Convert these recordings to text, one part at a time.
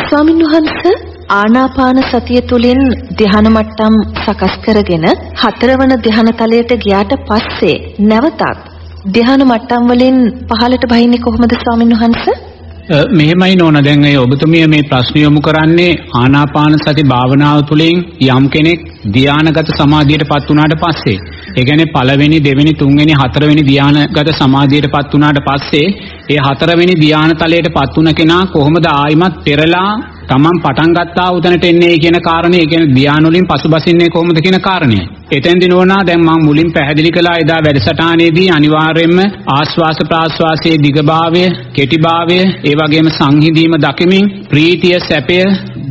ස්වාමින්වහන්ස ආනාපාන සතිය තුළින් ධ්‍යාන මට්ටම් සකස් කරගෙන හතරවන ධ්‍යාන තලයට ගියාට පස්සේ නැවතත් ධ්‍යාන මට්ටම් වලින් පහළට බහින්නේ කොහොමද ස්වාමින්වහන්ස? මෙහෙමයි නෝන. දැන් ඒ ඔබතුමිය මේ ප්‍රශ්න යොමු කරන්නේ ආනාපාන සති භාවනාව තුළින් යම් කෙනෙක් ධානාගත සමාධියටපත් වුණාට පස්සේ. ඒ කියන්නේ පළවෙනි දෙවෙනි තුන්වෙනි හතරවෙනි ධානාගත සමාධියටපත් වුණාට පස්සේ ඒ හතරවෙනි ධාන තලයටපත් වුණ කෙනා කොහොමද ආයිමත් පෙරලා තමන් පටන් ගත්තා උතනට එන්නේ කියන කාරණේ ඒ කියන්නේ ධාන වලින් පසුබසින්නේ කොහොමද කියන කාරණේ. එතෙන්දි නෝනා දැන් මම මුලින් පැහැදිලි කළා එදා වැඩසටහනේදී අනිවාර්යයෙන්ම ආස්වාස ප්‍රාස්වාසයේ දිගභාවය, කෙටිභාවය, ඒ වගේම සංහිඳීම දකිමින් ප්‍රීතිය, සැපය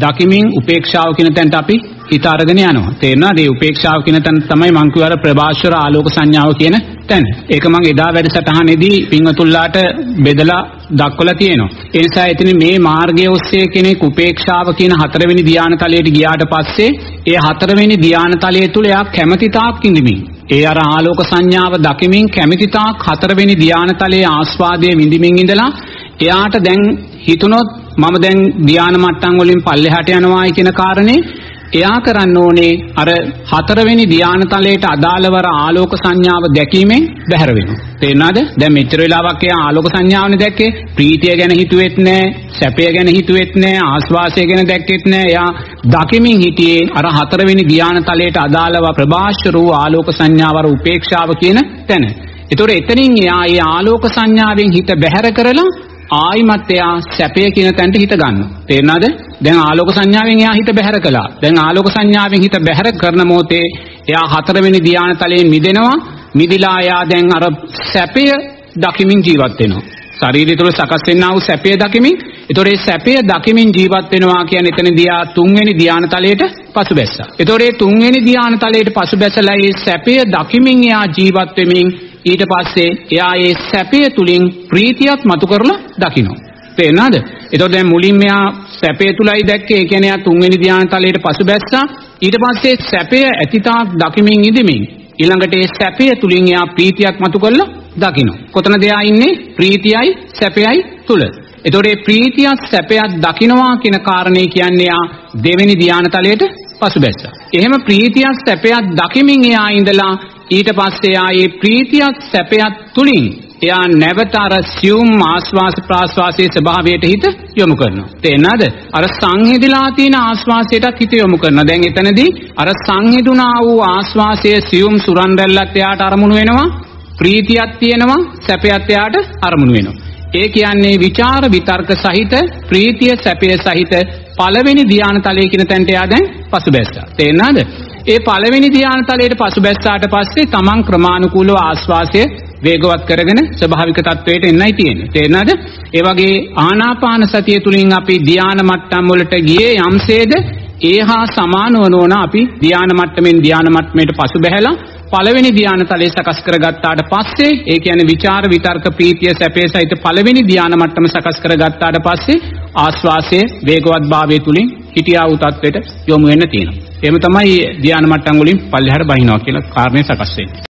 දකිමින් උපේක්ෂාව කියන තැනට අපි හිත අරගෙන යනවා. තේරෙනවද? මේ උපේක්ෂාව කියන තැන තමයි මං කියවර ප්‍රභාෂර ආලෝක සංඥාව කියන තැන. ඒක මං එදා වැඩසටහනේදී පින්වතුන්ලාට බෙදලා දක්වලා තියෙනවා. ඒ නිසා එතන මේ මාර්ගය ඔස්සේ කෙනෙක් උපේක්ෂාව කියන හතරවෙනි ධානය තලයට ගියාට පස්සේ ඒ හතරවෙනි ධානය තලය තුල එයා කැමැති තාක් ඉඳිමින් ඒ අර ආලෝක සංඥාව දකිමින් කැමැති තාක් හතරවෙනි ධානය තලයේ ආස්වාදයේ විඳිමින් ඉඳලා එයාට දැන් හිතුනොත් මම දැන් ධානය මට්ටම් වලින් පල්ලෙහාට යනවායි කියන කාරණේ එයා කරන්න ඕනේ අර හතරවෙනි ධානය තලයට අදාළවර ආලෝක සංඥාව දැකීමෙන් බැහැර වෙනවා. තේරෙනවද? දැන් මෙච්චර වෙලාවක් එයා ආලෝක සංඥාවනේ දැක්කේ. ප්‍රීතිය ගැන හිතුවෙත් නෑ, සැපය ගැන හිතුවෙත් නෑ, ආස්වාසය ගැන දැක්කෙත් නෑ. එයා දකිමින් හිටියේ අර හතරවෙනි ධානය තලයට අදාළව ප්‍රභාෂ්‍ය වූ ආලෝක සංඥාව අර උපේක්ෂාව කියන තැන. ඒතකොට එතනින් එයා ඒ ආලෝක සංඥාවෙන් හිත බැහැර කරලා ආයිමත් එයා සැපය කියන තැනට හිත ගන්නවා. තේරෙනවද? දැන් ආලෝක සංඥාවෙන් එයා හිත බැහැර කළා. දැන් ආලෝක සංඥාවෙන් හිත බැහැර කරන මොහොතේ එයා හතරවෙනි ධානය තලයෙන් මිදෙනවා. මිදිලා එයා දැන් අර සැපය දකිමින් ජීවත් වෙනවා. ශරීරය තුළ සකස් වෙන්නා වූ සැපය දකිමින් ඒතකොට ඒ සැපය දකිමින් ජීවත් වෙනවා කියන්නේ එතනදී ආ තුන්වෙනි ධානය තලයට පසුබැස්සා. ඒතකොට ඒ තුන්වෙනි ධානය තලයට පසුබැසලා ඒ සැපය දකිමින් එයා ජීවත් වෙමින් ඊට පස්සේ එයා ඒ සැපය තුලින් ප්‍රීතියක් මතු කරලා දකිනවා. තේරෙනවද? එතකොට දැන් මුලින් මෙයා සැපය තුලයි දැක්කේ. ඒ කියන්නේ එයා තුන්වෙනි ධානය තලයට පසුබැස්සා. ඊට පස්සේ සැපය ඇතිතාක් දකිමින් ඉඳමින් ඊළඟට ඒ සැපය තුලින් එයා ප්‍රීතියක් මතු කරලා දකිනවා. කොතනද එයා ඉන්නේ? ප්‍රීතියයි සැපයයි තුල. එතකොට මේ ප්‍රීතියක් සැපයක් දකිනවා කියන කාරණේ කියන්නේ එයා දෙවෙනි ධානය තලයට පසුබැස්සා. එහෙම ප්‍රීතියක් සැපයක් දකිමින් එයා ඉඳලා ඊට පස්සේ ආයේ ප්‍රීතියක් සැපයක් තුලින් එයා නැවත අර සියුම් ආස්වාස ප්‍රාස්වාසයේ ස්වභාවයට හිත යොමු කරනවා. තේරෙනවද? අර සංහිඳිලා තියෙන ආස්වාසයටත් හිත යොමු කරනවා. දැන් එතනදී අර සංහිඳුනා වූ ආස්වාසයේ සියුම් සුරන් රැල්ලත් එයාට අරමුණු වෙනවා. ප්‍රීතියක් තියෙනවා, සැපයක් එයාට අරමුණු වෙනවා. ඒ කියන්නේ විචාර විතර්ක සහිත ප්‍රීතිය සැපය සහිත පළවෙනි ධානය තලයේ කියන තැනට එයා දැන් පසුබැස්සා. තේරෙනවද? ඒ පළවෙනි ධානය තලයට පසුබැස්සාට පස්සේ තමන් ක්‍රමානුකූලව ආස්වාසය වේගවත් කරගෙන ස්වභාවික තත්වයට එන්නයි තියෙන්නේ. තේරෙනවද? ඒ වගේ ආනාපාන සතිය තුලින් අපි ධානය මට්ටම් වලට ගියේ යම්සේද ඒහා සමානව නොවන අපි ධානය මට්ටමින් ධානය මට්ටමට පසුබැහැලා පළවෙනි ධානය තලයේ සකස් කරගත්තාට පස්සේ ඒ කියන්නේ විචාර විතර්ක ප්‍රීතිය සැපේ සහිත පළවෙනි ධානය මට්ටම සකස් කරගත්තාට පස්සේ ආස්වාසයේ වේගවත් භාවය තුලින් හිටියා වූ තත්වයට යොමු වෙන්න තියෙනවා. එහෙම තමයි ධානය මට්ටම් වලින් පල්ලෙහාට බහිනවා කියලා කාරණේ සකස් වෙන්නේ.